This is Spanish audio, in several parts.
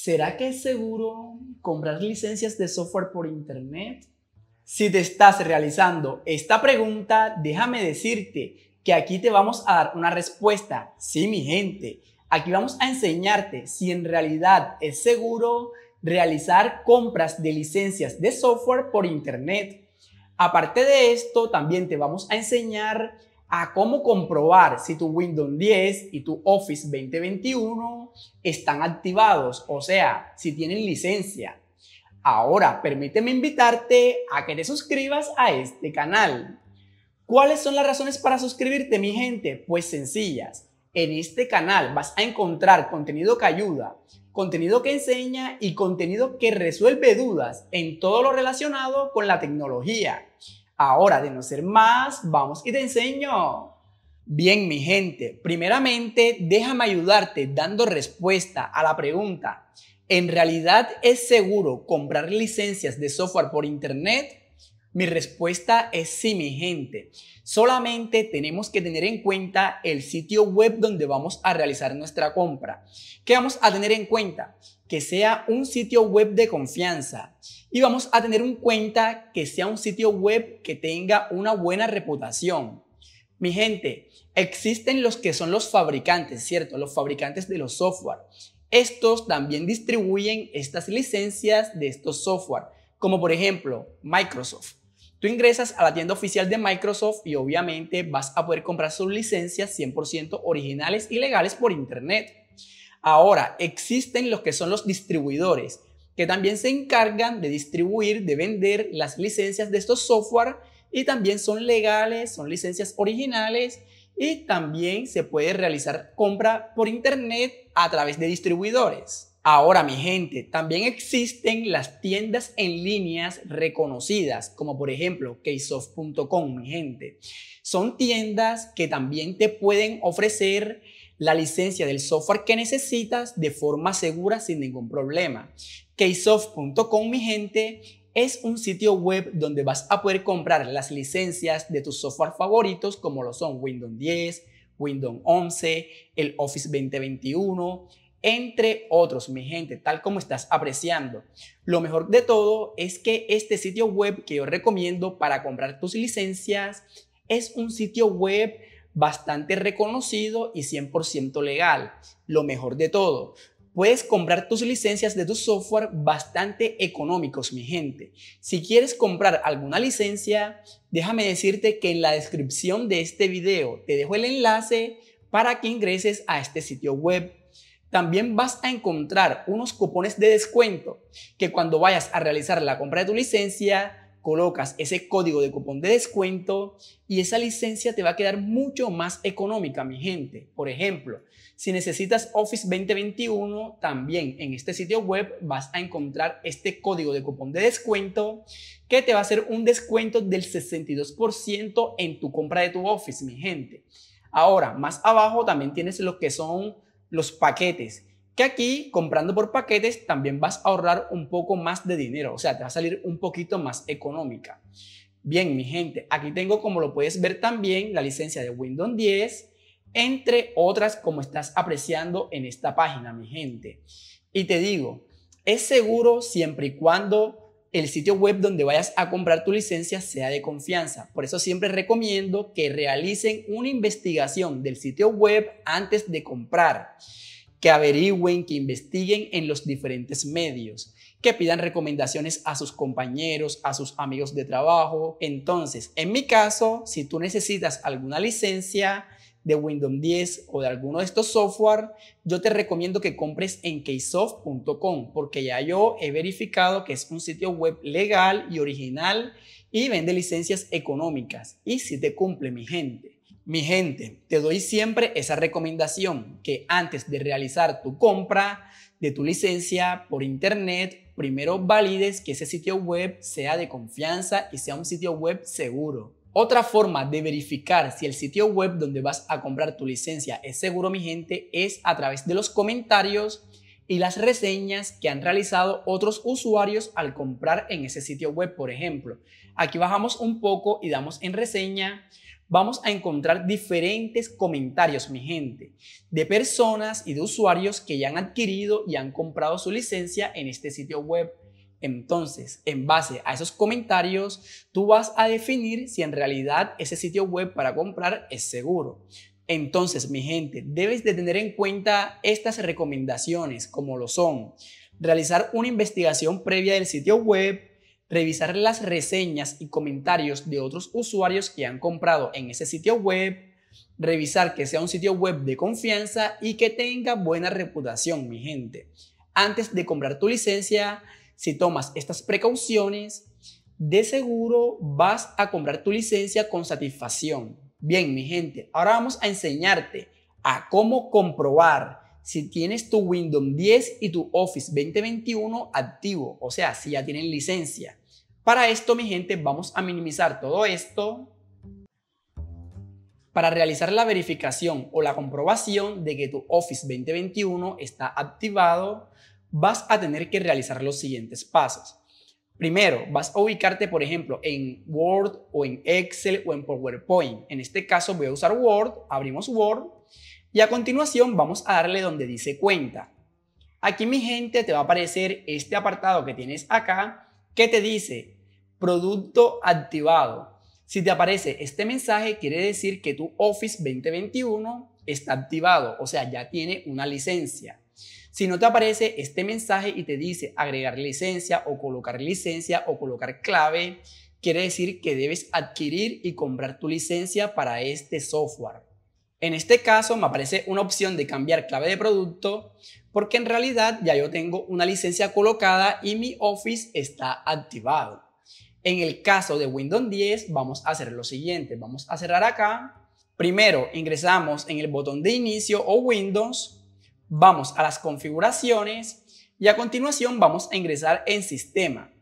¿Será que es seguro comprar licencias de software por Internet? Si te estás realizando esta pregunta, déjame decirte que aquí te vamos a dar una respuesta. Sí, mi gente, aquí vamos a enseñarte si en realidad es seguro realizar compras de licencias de software por Internet. Aparte de esto, también te vamos a enseñar a cómo comprobar si tu Windows 10 y tu Office 2021 están activados, o sea, si tienen licencia. Ahora, permíteme invitarte a que te suscribas a este canal. ¿Cuáles son las razones para suscribirte, mi gente? Pues sencillas. En este canal vas a encontrar contenido que ayuda, contenido que enseña y contenido que resuelve dudas en todo lo relacionado con la tecnología. Ahora, de no ser más, vamos y te enseño. Bien, mi gente, primeramente déjame ayudarte dando respuesta a la pregunta. ¿En realidad es seguro comprar licencias de software por Internet? Mi respuesta es sí, mi gente. Solamente tenemos que tener en cuenta el sitio web donde vamos a realizar nuestra compra. ¿Qué vamos a tener en cuenta? Que sea un sitio web de confianza. Y vamos a tener en cuenta que sea un sitio web que tenga una buena reputación. Mi gente, existen los que son los fabricantes, ¿cierto? Los fabricantes de los software. Estos también distribuyen estas licencias de estos software, como por ejemplo Microsoft. Tú ingresas a la tienda oficial de Microsoft y obviamente vas a poder comprar sus licencias 100% originales y legales por internet. Ahora, existen los que son los distribuidores, que también se encargan de distribuir, de vender las licencias de estos software y también son legales, son licencias originales y también se puede realizar compra por internet a través de distribuidores. Ahora, mi gente, también existen las tiendas en líneas reconocidas, como por ejemplo keysoft.com, mi gente. Son tiendas que también te pueden ofrecer la licencia del software que necesitas de forma segura sin ningún problema. Keysoft.com, mi gente, es un sitio web donde vas a poder comprar las licencias de tus software favoritos como lo son Windows 10, Windows 11, el Office 2021, entre otros, mi gente, tal como estás apreciando. Lo mejor de todo es que este sitio web que yo recomiendo para comprar tus licencias es un sitio web bastante reconocido y 100% legal. Lo mejor de todo, puedes comprar tus licencias de tu software bastante económicos, mi gente. Si quieres comprar alguna licencia, déjame decirte que en la descripción de este video te dejo el enlace para que ingreses a este sitio web también vas a encontrar unos cupones de descuento que cuando vayas a realizar la compra de tu licencia, colocas ese código de cupón de descuento y esa licencia te va a quedar mucho más económica, mi gente. Por ejemplo, si necesitas Office 2021, también en este sitio web vas a encontrar este código de cupón de descuento que te va a hacer un descuento del 62% en tu compra de tu Office, mi gente. Ahora, más abajo también tienes lo que son los paquetes. Que aquí, comprando por paquetes, también vas a ahorrar un poco más de dinero. O sea, te va a salir un poquito más económica. Bien, mi gente, aquí tengo, como lo puedes ver también, la licencia de Windows 10, entre otras como estás apreciando en esta página, mi gente. Y te digo, es seguro siempre y cuando el sitio web donde vayas a comprar tu licencia sea de confianza. Por eso siempre recomiendo que realicen una investigación del sitio web antes de comprar, que averigüen, que investiguen en los diferentes medios, que pidan recomendaciones a sus compañeros, a sus amigos de trabajo. Entonces, en mi caso, si tú necesitas alguna licencia, de Windows 10 o de alguno de estos software, yo te recomiendo que compres en keysoft.com porque ya yo he verificado que es un sitio web legal y original y vende licencias económicas. Y si te cumple, mi gente. Mi gente, te doy siempre esa recomendación que antes de realizar tu compra de tu licencia por internet, primero valides que ese sitio web sea de confianza y sea un sitio web seguro. Otra forma de verificar si el sitio web donde vas a comprar tu licencia es seguro, mi gente, es a través de los comentarios y las reseñas que han realizado otros usuarios al comprar en ese sitio web, por ejemplo. Aquí bajamos un poco y damos en reseña vamos a encontrar diferentes comentarios, mi gente, de personas y de usuarios que ya han adquirido y han comprado su licencia en este sitio web. Entonces, en base a esos comentarios, tú vas a definir si en realidad ese sitio web para comprar es seguro. Entonces, mi gente, debes de tener en cuenta estas recomendaciones como lo son realizar una investigación previa del sitio web, revisar las reseñas y comentarios de otros usuarios que han comprado en ese sitio web, revisar que sea un sitio web de confianza y que tenga buena reputación, mi gente. Antes de comprar tu licencia, si tomas estas precauciones, de seguro vas a comprar tu licencia con satisfacción. Bien, mi gente, ahora vamos a enseñarte a cómo comprobar si tienes tu Windows 10 y tu Office 2021 activo, o sea, si ya tienen licencia. Para esto, mi gente, vamos a minimizar todo esto para realizar la verificación o la comprobación de que tu Office 2021 está activado, vas a tener que realizar los siguientes pasos. Primero, vas a ubicarte, por ejemplo, en Word o en Excel o en PowerPoint. En este caso voy a usar Word, abrimos Word y a continuación vamos a darle donde dice cuenta. Aquí mi gente te va a aparecer este apartado que tienes acá que te dice producto activado. Si te aparece este mensaje quiere decir que tu Office 2021 está activado, o sea, ya tiene una licencia. Si no te aparece este mensaje y te dice agregar licencia o colocar licencia o colocar clave, quiere decir que debes adquirir y comprar tu licencia para este software. En este caso me aparece una opción de cambiar clave de producto porque en realidad ya yo tengo una licencia colocada y mi Office está activado. En el caso de Windows 10 vamos a hacer lo siguiente, vamos a cerrar acá. Primero ingresamos en el botón de inicio o Windows, vamos a las configuraciones y a continuación vamos a ingresar en sistema.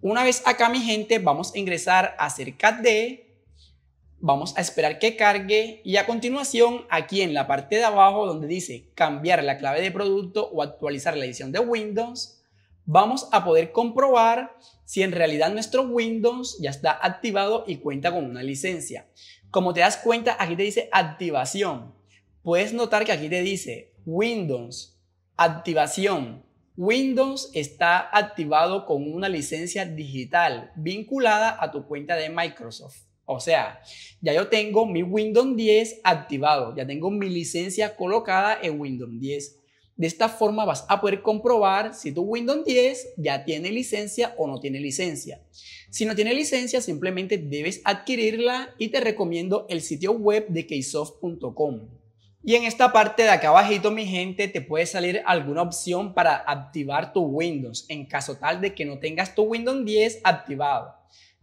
Una vez acá mi gente vamos a ingresar a cerca de Vamos a esperar que cargue y a continuación aquí en la parte de abajo donde dice cambiar la clave de producto o actualizar la edición de Windows, vamos a poder comprobar si en realidad nuestro Windows ya está activado y cuenta con una licencia. Como te das cuenta, aquí te dice activación. Puedes notar que aquí te dice Windows, activación. Windows está activado con una licencia digital vinculada a tu cuenta de Microsoft. O sea, ya yo tengo mi Windows 10 activado, ya tengo mi licencia colocada en Windows 10. De esta forma vas a poder comprobar si tu Windows 10 ya tiene licencia o no tiene licencia. Si no tiene licencia, simplemente debes adquirirla y te recomiendo el sitio web de keysoft.com. Y en esta parte de acá abajito, mi gente, te puede salir alguna opción para activar tu Windows en caso tal de que no tengas tu Windows 10 activado.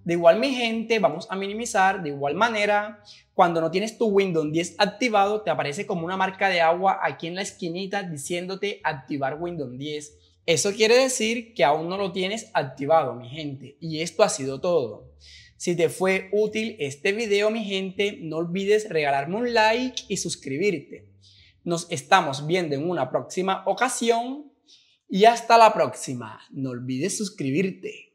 De igual mi gente, vamos a minimizar de igual manera. Cuando no tienes tu Windows 10 activado, te aparece como una marca de agua aquí en la esquinita diciéndote activar Windows 10. Eso quiere decir que aún no lo tienes activado, mi gente. Y esto ha sido todo. Si te fue útil este video, mi gente, no olvides regalarme un like y suscribirte. Nos estamos viendo en una próxima ocasión y hasta la próxima. No olvides suscribirte.